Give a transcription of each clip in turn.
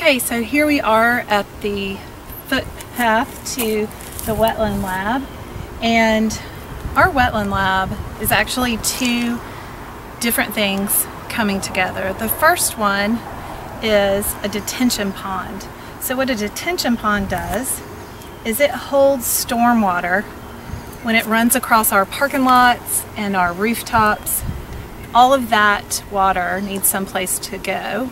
Okay, so here we are at the footpath to the wetland lab and our wetland lab is actually two different things coming together. The first one is a detention pond. So what a detention pond does is it holds stormwater when it runs across our parking lots and our rooftops. All of that water needs someplace to go.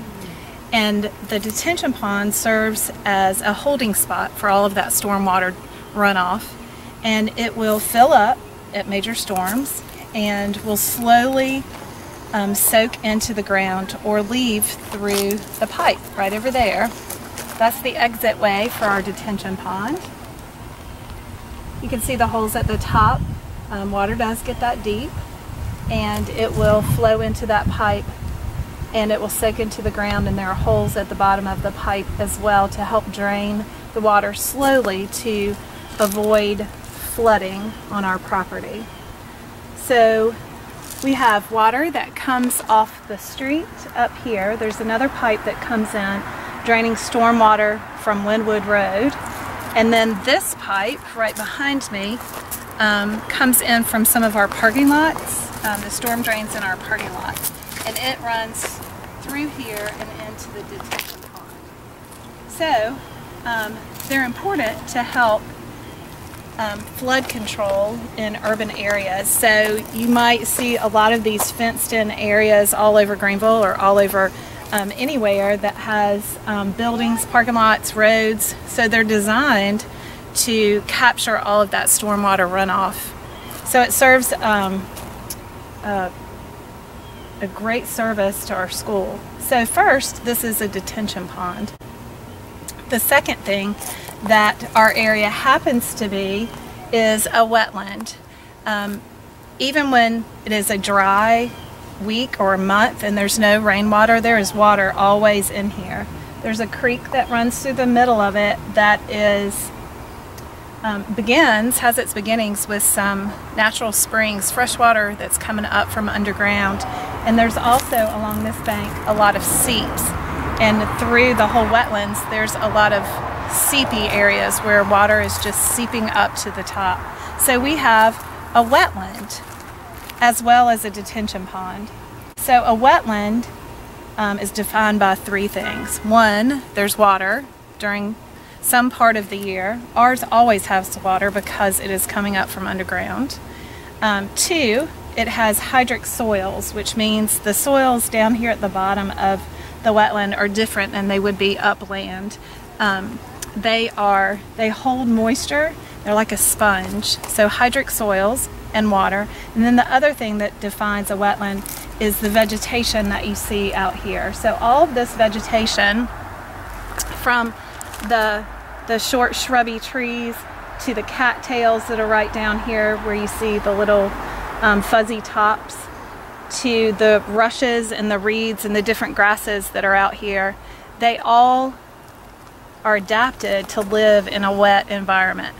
And the detention pond serves as a holding spot for all of that stormwater runoff. And it will fill up at major storms and will slowly um, soak into the ground or leave through the pipe right over there. That's the exit way for our detention pond. You can see the holes at the top. Um, water does get that deep and it will flow into that pipe and it will soak into the ground and there are holes at the bottom of the pipe as well to help drain the water slowly to avoid flooding on our property. So we have water that comes off the street up here. There's another pipe that comes in draining stormwater from Wynwood Road. And then this pipe right behind me um, comes in from some of our parking lots, um, the storm drains in our parking lot. And it runs through here and into the detention pond. So um, they're important to help um, flood control in urban areas. So you might see a lot of these fenced in areas all over Greenville or all over um, anywhere that has um, buildings, parking lots, roads. So they're designed to capture all of that stormwater runoff. So it serves um, a, great service to our school. So first, this is a detention pond. The second thing that our area happens to be is a wetland. Um, even when it is a dry week or a month and there's no rainwater, there is water always in here. There's a creek that runs through the middle of it that is um, begins, has its beginnings with some natural springs, fresh water that's coming up from underground. And there's also along this bank a lot of seeps. And through the whole wetlands, there's a lot of seepy areas where water is just seeping up to the top. So we have a wetland as well as a detention pond. So a wetland um, is defined by three things. One, there's water during some part of the year. Ours always has water because it is coming up from underground. Um, two, it has hydric soils, which means the soils down here at the bottom of the wetland are different than they would be upland. Um, they are, they hold moisture. They're like a sponge. So hydric soils and water. And then the other thing that defines a wetland is the vegetation that you see out here. So all of this vegetation from the, the short shrubby trees to the cattails that are right down here where you see the little um, fuzzy tops to the rushes and the reeds and the different grasses that are out here, they all are adapted to live in a wet environment.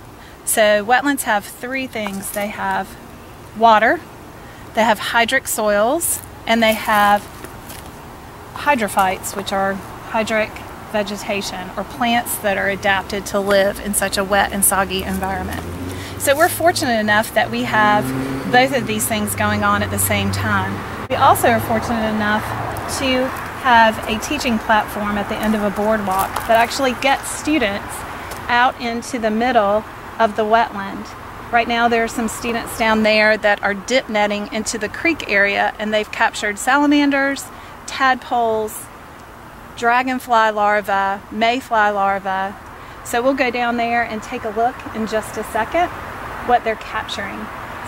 So wetlands have three things. They have water, they have hydric soils, and they have hydrophytes, which are hydric vegetation or plants that are adapted to live in such a wet and soggy environment. So we're fortunate enough that we have both of these things going on at the same time. We also are fortunate enough to have a teaching platform at the end of a boardwalk that actually gets students out into the middle of the wetland. Right now there are some students down there that are dip netting into the creek area and they've captured salamanders, tadpoles, dragonfly larvae, mayfly larvae. So we'll go down there and take a look in just a second what they're capturing.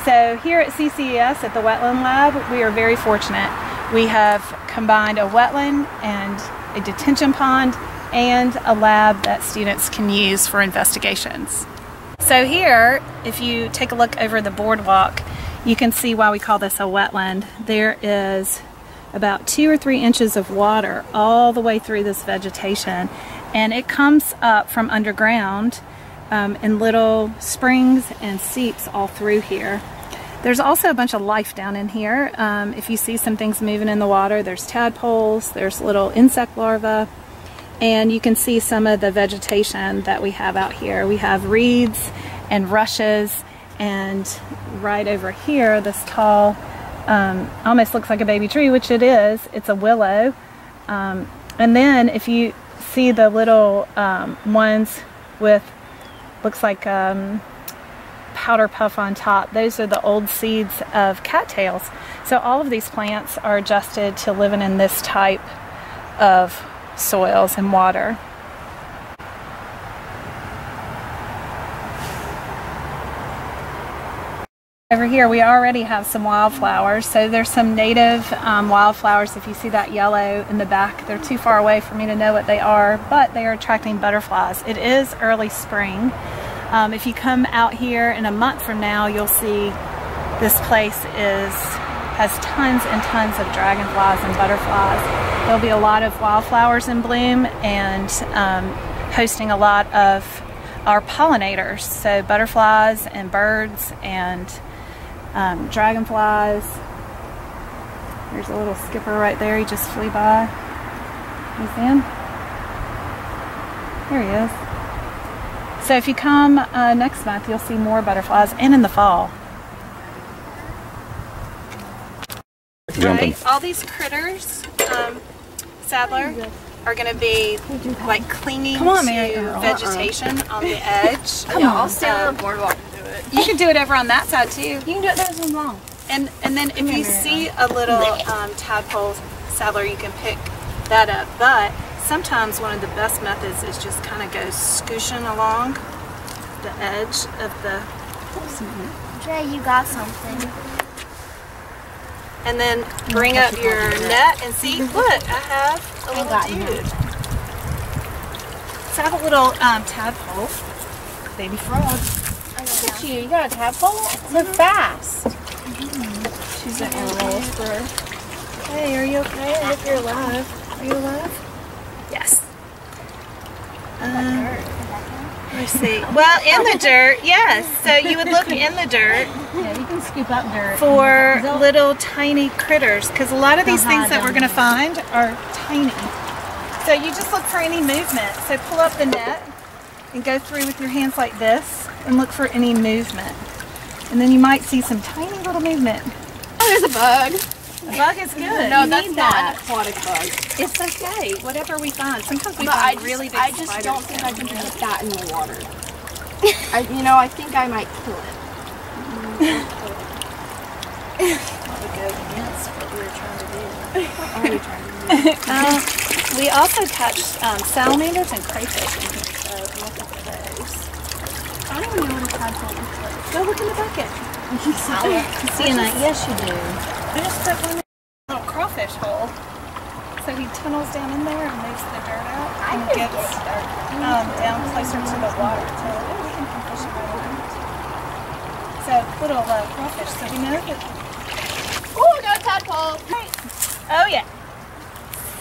So here at CCES at the Wetland Lab, we are very fortunate. We have combined a wetland and a detention pond and a lab that students can use for investigations. So here, if you take a look over the boardwalk, you can see why we call this a wetland. There is about two or three inches of water all the way through this vegetation and it comes up from underground um, in little springs and seeps all through here. There's also a bunch of life down in here. Um, if you see some things moving in the water, there's tadpoles, there's little insect larvae, and you can see some of the vegetation that we have out here. We have reeds and rushes and right over here this tall um, almost looks like a baby tree which it is. It's a willow. Um, and then if you see the little um, ones with looks like um, powder puff on top those are the old seeds of cattails. So all of these plants are adjusted to living in this type of soils and water. Over here we already have some wildflowers. So there's some native um, wildflowers. If you see that yellow in the back, they're too far away for me to know what they are, but they are attracting butterflies. It is early spring. Um, if you come out here in a month from now, you'll see this place is has tons and tons of dragonflies and butterflies. There'll be a lot of wildflowers in bloom and um, hosting a lot of our pollinators. So butterflies and birds and um, dragonflies. There's a little skipper right there. He just flew by. You see him? There he is. So if you come uh, next month, you'll see more butterflies and in the fall. jumping. Right? All these critters, um, Sadler, are going to be like clinging on, to Mary. Uh-uh. vegetation on the edge. Come yeah, on. I'll stand on the boardwalk and do it. You can do it over on that side too. You can do it there as long. And and then if you see a little um, tadpole, Sadler, you can pick that up. But sometimes one of the best methods is just kind of go scooshing along the edge of the, Jay, you got something. and then bring up your net and see. Look, I have a little got dude. So I have a little um, tadpole, baby frog. Look at you. You got a tadpole? They're fast. She's an animal for. Hey, are you okay? I hope you're alive. Are you alive? Yes. Um, let's see. Well, in the dirt, yes. So you would look in the dirt Yeah, you can scoop up dirt. for little tiny critters because a lot of these things that we're going to find are tiny. So you just look for any movement. So pull up the net and go through with your hands like this and look for any movement. And then you might see some tiny little movement. Oh, there's a bug. A bug is good. No, You that's need not that. an aquatic bug. It's okay. Whatever we find. Sometimes we But find just, really big I just don't think I can here. put that in the water. I, you know, I think I might kill it. Uh, we also catch um, salamanders and crayfish in here, so look at those. I don't know what a tadpole looks like. Go look in the bucket. See, and yes, you do. I just put one little crawfish hole. So he tunnels down in there and moves the dirt out and gets um, down closer to the water. So oh, we can right around. So little uh, crawfish. So we know that. Oh, I got a tadpole. Oh yeah.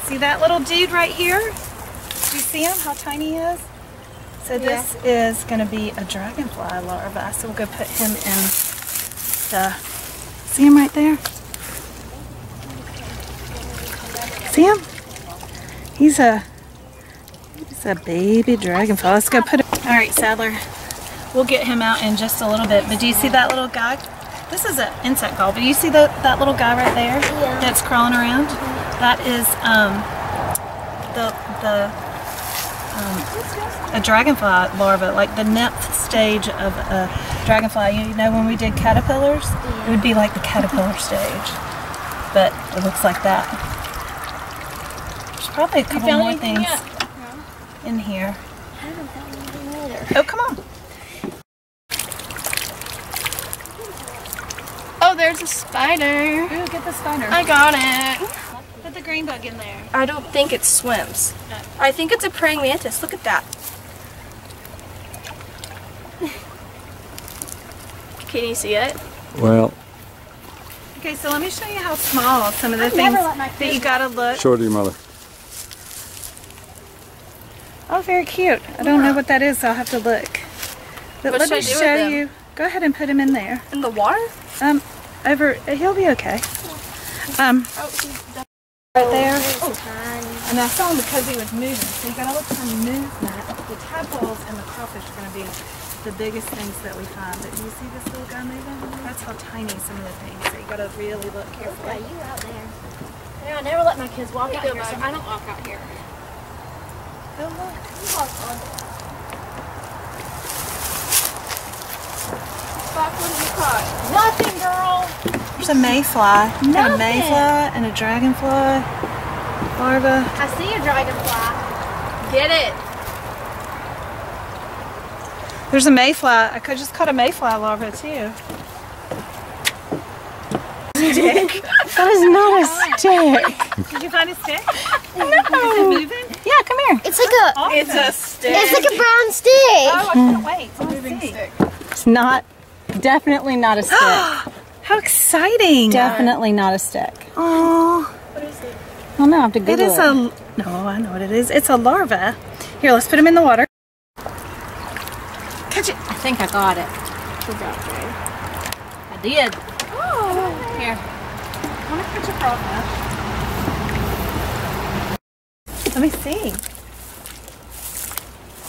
See that little dude right here? Do you see him? How tiny he is? So this is going to be a dragonfly larva. So we'll go put him in the. See him right there? See him? He's a he's a baby dragonfly. Let's go put him. All right, Sadler. We'll get him out in just a little bit. But do you see that little guy? This is an insect gall. But you see the, that little guy right there Yeah. that's crawling around? That is um, the the um, a dragonfly larva, like the nymph stage of a dragonfly. You know, when we did caterpillars, it would be like the caterpillar stage, but it looks like that. There's probably a couple more things in here. I haven't found anything either. Oh, come on. Oh, there's a spider. Ooh, get the spider. I got it. Put the green bug in there. I don't think it swims. I think it's a praying mantis. Look at that. Can you see it? Well, Okay, so let me show you how small some of the I've things never that you gotta look. show it to your mother. Oh, very cute. I don't know what that is, so I'll have to look. But What let should me I do with show them? you. Go ahead and put him in there. In the water? Um, over. He'll be okay. Um, Oh, Right there. Oh. And I saw him because he was moving. So you gotta look for movement. The tadpoles and the crawfish are gonna be the biggest things that we find. But do you see this little guy moving? That's how tiny some of the things. So you gotta really look Yeah, carefully. you out there. Yeah, I never let my kids walk out here, so. I don't walk out here. Go look. You walk on. Fuck, what did you caught? Nothing, girl. There's a mayfly. Got a mayfly and a dragonfly larva. I see a dragonfly. Get it. There's a mayfly. I could just caught a mayfly larva too. Stick. That is not a stick. Did you find a stick? No. Is it moving? Yeah, come here. It's like a Awesome. It's a stick. it's like a brown stick. Oh, I can't wait. a moving stick. It's not, definitely not a stick. How exciting! definitely not a stick. Oh, I don't know, I have to it Google is a. No, I know what it is. It's a larva. Here, let's put him in the water. Catch it. I think I got it. I did. Oh, Here. I want to catch a crawfish. Let me see.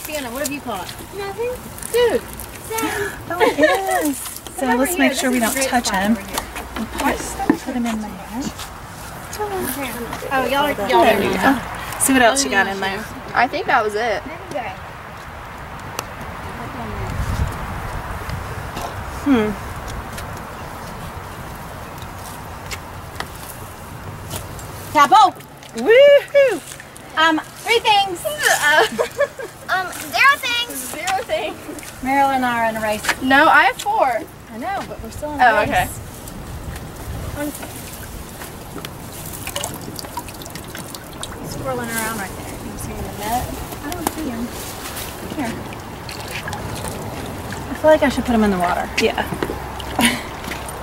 Fiona, what have you caught? Nothing. Dude. Oh, it is. So let's make sure we don't touch him. Put, put him in there. Oh, y'all are There we go. See what else you got in there. I think that was it. Hmm. Capo. Woohoo! Um, three things. Um, zero things. Zero things. Marilyn and I are in a race. No, I have four. I know, but we're still in a Oh, okay. He's swirling around right there. You see him in the net? I don't see him. Here. I feel like I should put him in the water. Yeah.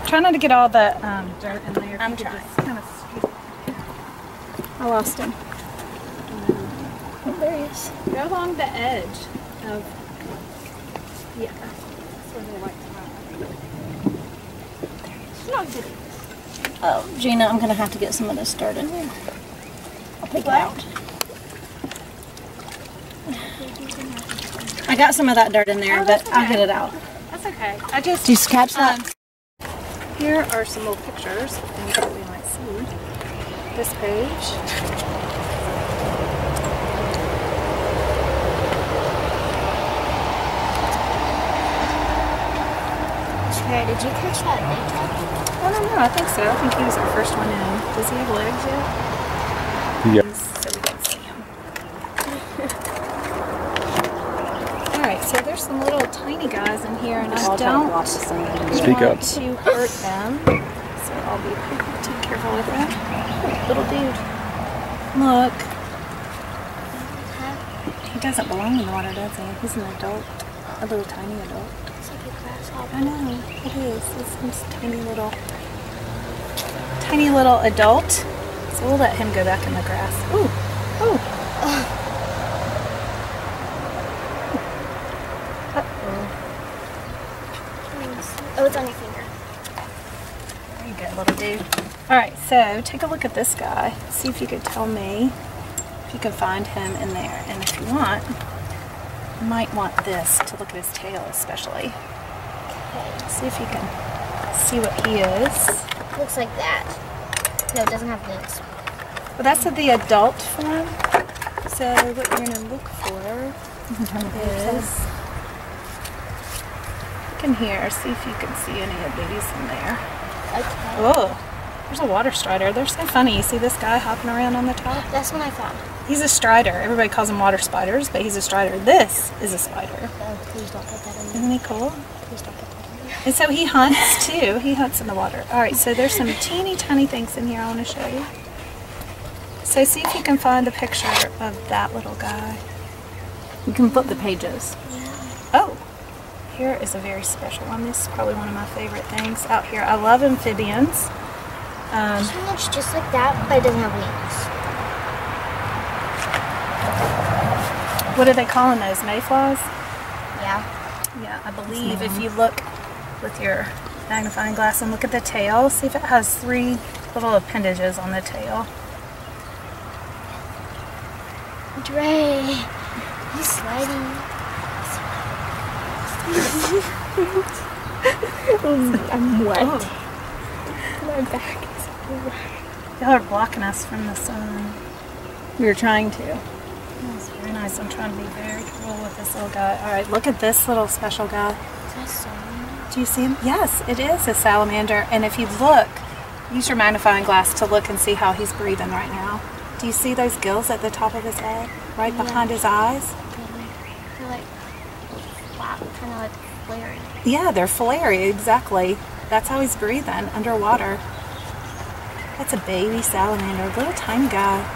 Try not to get all the um, dirt in there. I'm trying. kind of I lost him. There he is. Go along the edge of. Yeah. Of like Oh, Gina, I'm gonna have to get some of this dirt in there. I'll pick it out. I got some of that dirt in there, Oh, but I'll get it out. That's okay. I just. Did you catch that? Um, here are some little pictures of things that we might see. This page. Sure, did you catch that big one? I don't know. I think so. I think he was our first one in. Does he have legs yet? Yeah. So we can see him. All right. So there's some little tiny guys in here, and I don't Speak want up. to hurt them. So I'll be pretty careful with that. Little dude. Look. He doesn't belong in the water, does he? He's an adult. A little tiny adult. It's like a grasshopper. I know, it is. It's this tiny little, tiny little adult. So we'll let him go back in the grass. Ooh, ooh. Oh, Oh, it's on your finger. Very good, little dude. All right, so take a look at this guy. See if you could tell me if you can find him in there. And if you want, you might want this to look at his tail especially. See if you can see what he is. Looks like that. No, it doesn't have wings. Well, that's the adult form. So what you're gonna look for is look in here, see if you can see any of these in there. Okay. Oh, there's a water strider. They're so funny. You see this guy hopping around on the top? That's one I found. He's a strider. Everybody calls him water spiders, but he's a strider. This is a spider. Oh, please don't put that in there. Isn't he cool? Please don't And so he hunts too. He hunts in the water. All right, so there's some teeny tiny things in here I want to show you. So see if you can find a picture of that little guy. You can flip the pages. Oh, here is a very special one. This is probably one of my favorite things out here. I love amphibians. Um, This one looks just like that, but it doesn't have wings. what are they calling those? Mayflies? Yeah. Yeah, I believe if you look with your magnifying glass and look at the tail, see if it has three little appendages on the tail. Dre. He's sliding. I'm wet. Oh, My back is wet. y'all are blocking us from the sun. We were trying to. That's very nice. I'm trying to be very cool with this little guy. All right, look at this little special guy. That's so Do you see him? Yes, it is a salamander. And if you look, use your magnifying glass to look and see how he's breathing right now. Do you see those gills at the top of his head, right behind his eyes? They're like kind of like flaring. Yeah, they're filary, exactly. That's how he's breathing underwater. That's a baby salamander, a little tiny guy.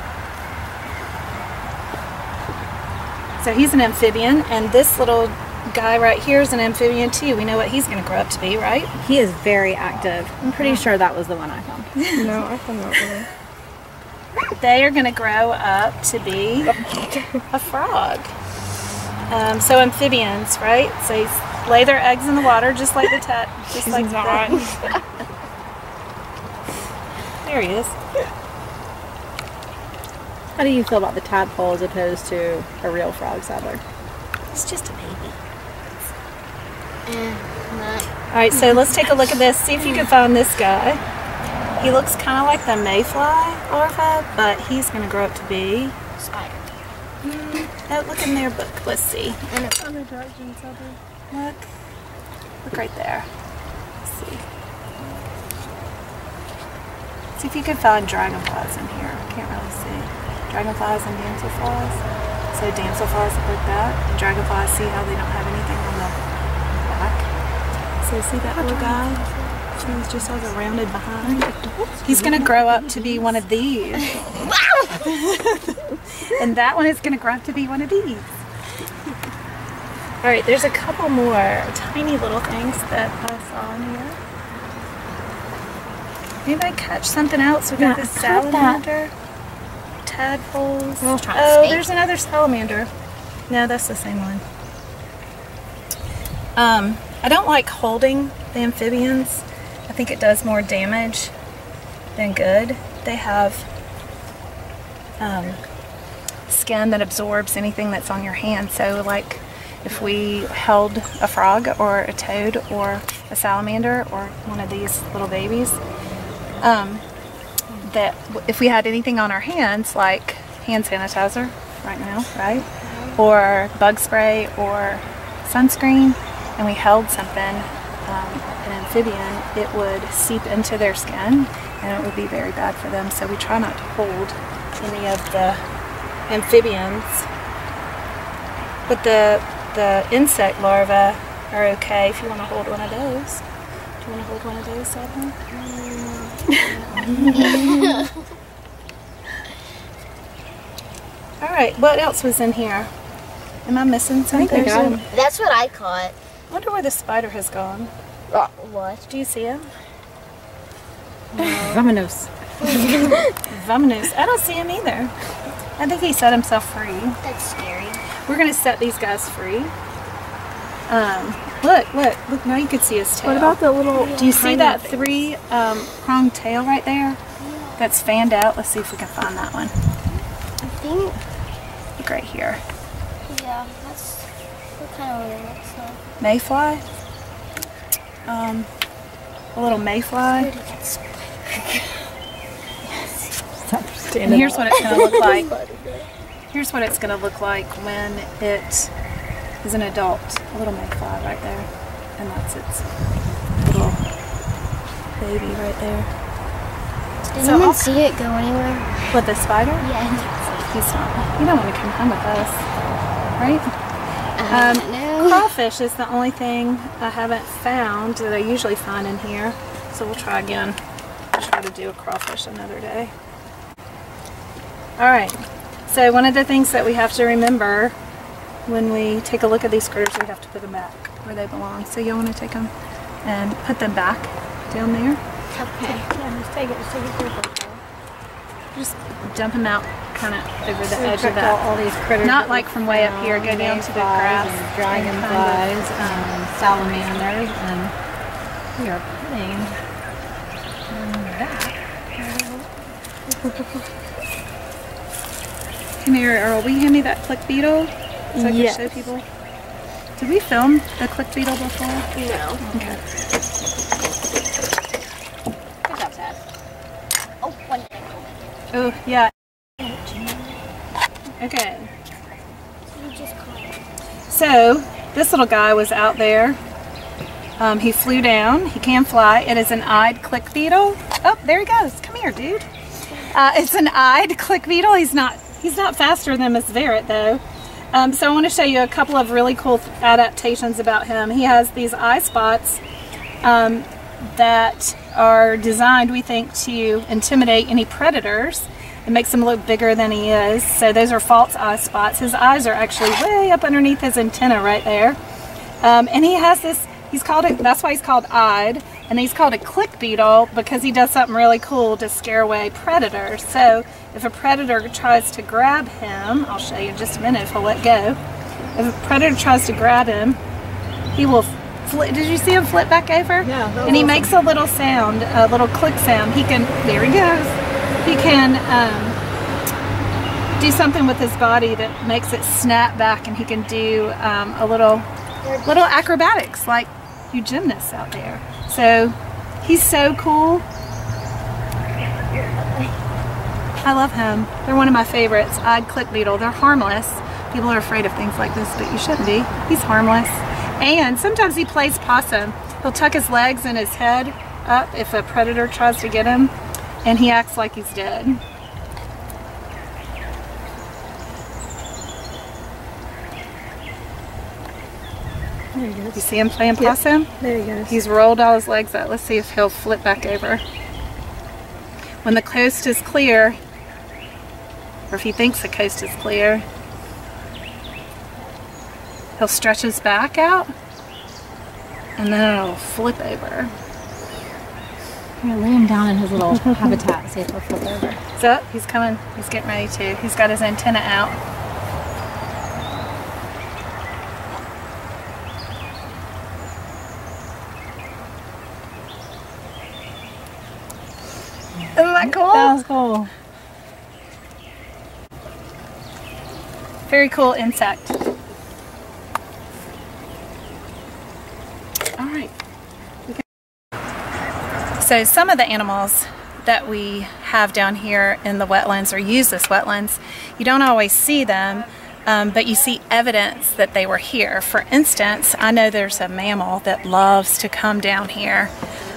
So he's an amphibian, and this little guy right here is an amphibian too. We know what he's going to grow up to be, right? He is very active. I'm pretty sure that was the one I found. No, I found that really. They are going to grow up to be a frog. Um, so amphibians, right? So they lay their eggs in the water just like the tat, just like that. There he is. How do you feel about the tadpole as opposed to a real frog Sadler? He's just a baby. All right, so let's take a look at this. See if you can find this guy. He looks kind of like the mayfly larva, but he's going to grow up to be. Spider. Oh, look in their book. Let's see. Look. Look right there. Let's see. See if you can find dragonflies in here. I can't really see. Dragonflies and damselflies. So damselflies look like that. And dragonflies, see how they don't have anything on the. So see that little guy? He just has a rounded behind. He's going to grow up to be one of these. and that one is going to grow up to be one of these. All right, there's a couple more tiny little things that I saw in here. Anybody catch something else? We got Yeah, this I salamander, tadpoles. I Oh, there's another salamander. No, that's the same one. Um, I don't like holding the amphibians. I think it does more damage than good. They have um, skin that absorbs anything that's on your hand. So, like, if we held a frog or a toad or a salamander or one of these little babies, um, that if we had anything on our hands, like hand sanitizer right now, right, or bug spray or sunscreen, and we held something, um, an amphibian, it would seep into their skin and it would be very bad for them. So we try not to hold any of the amphibians. But the the insect larvae are okay if you want to hold one of those. Do you want to hold one of those, Evan? All right, what else was in here? Am I missing something? think I got 'em. That's what I caught. I wonder where the spider has gone. What? Do you see him? Vamonos. Vamonos. I don't see him either. I think he set himself free. That's scary. We're gonna set these guys free. Um, look, look, look. Now you can see his tail. What about the little? Do you see that three um, pronged tail right there? That's fanned out. Let's see if we can find that one. I think. Look right here. Yeah, that's what it looks like. Mayfly. Um, a little mayfly. And here's what it's going to look like. Here's what it's going to look like when it is an adult. A little mayfly right there. And that's its little baby right there. Did So anyone see it go anywhere? With the spider? Yeah. He's not. You don't want to come home with us, right? Um, no. Crawfish is the only thing I haven't found that I usually find in here. So we'll try again. I'll try to do a crawfish another day. All right. So one of the things that we have to remember when we take a look at these critters, we have to put them back where they belong. So you want to take them and put them back down there. Okay. Yeah, just take it. Just take it. Just dump them out kind of over the We edge of that. out all these critters. Not like from way up here, go down to the grass and and dragonflies, and um, um, salamanders, and we are putting that. back. Come here, Earl. Will you hand me that click beetle so I can Yes. show people? Did we film the click beetle before? No. Okay. Good job, Dad. Oh, one thing. Oh, yeah. Okay. So, this little guy was out there. Um, he flew down. He can fly. It is an eyed click beetle. Oh, there he goes. Come here, dude. Uh, it's an eyed click beetle. He's not he's not faster than Miss Varat though. Um, so I want to show you a couple of really cool adaptations about him. He has these eye spots um, that are designed, we think, to intimidate any predators. It makes him look bigger than he is. So those are false eye spots. His eyes are actually way up underneath his antenna right there. Um, and he has this, he's called it, that's why he's called eyed. And he's called a click beetle because he does something really cool to scare away predators. So if a predator tries to grab him, I'll show you in just a minute if I'll let go. If a predator tries to grab him, he will flip. Did you see him flip back over? Yeah, And he awesome. makes a little sound, a little click sound. He can, there he goes. He can um, do something with his body that makes it snap back and he can do um, a little, little acrobatics like you gymnasts out there. So he's so cool. I love him. They're one of my favorites. eyed click beetle. They're harmless. People are afraid of things like this, but you shouldn't be. He's harmless. And sometimes he plays possum. He'll tuck his legs and his head up if a predator tries to get him, and he acts like he's dead. There he goes. You see him playing possum? There he goes. He's rolled all his legs up. Let's see if he'll flip back over. When the coast is clear, or if he thinks the coast is clear, he'll stretch his back out and then it'll flip over. Here, lay him down in his little habitat. See if he'll flip over. So he's coming. He's getting ready to. He's got his antenna out. Isn't that cool? That was cool. Very cool insect. All right. We can- So some of the animals that we have down here in the wetlands or use as wetlands, you don't always see them, um, but you see evidence that they were here. For instance, I know there's a mammal that loves to come down here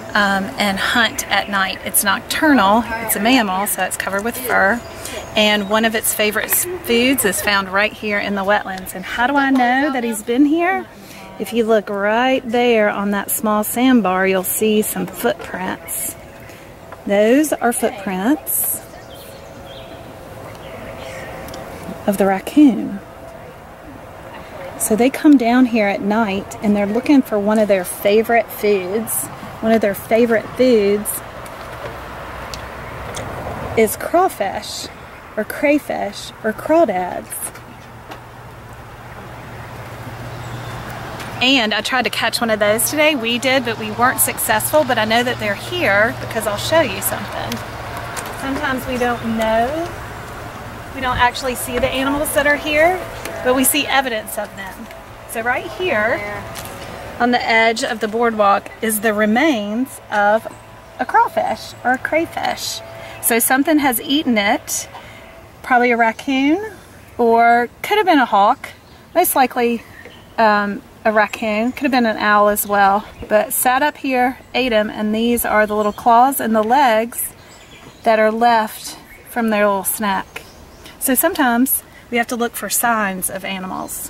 um, and hunt at night. It's nocturnal, it's a mammal, so it's covered with fur. And one of its favorite foods is found right here in the wetlands. And how do I know that he's been here? If you look right there on that small sandbar, you'll see some footprints. Those are footprints of the raccoon. So they come down here at night and they're looking for one of their favorite foods. One of their favorite foods is crawfish or crayfish or crawdads. And I tried to catch one of those today. We did, but we weren't successful. But I know that they're here because I'll show you something. Sometimes we don't know. We don't actually see the animals that are here, but we see evidence of them. So right here on the edge of the boardwalk is the remains of a crawfish or a crayfish. So something has eaten it, probably a raccoon, or could have been a hawk, most likely um, a raccoon, could have been an owl as well, but sat up here, ate him, and these are the little claws and the legs that are left from their little snack. So sometimes we have to look for signs of animals.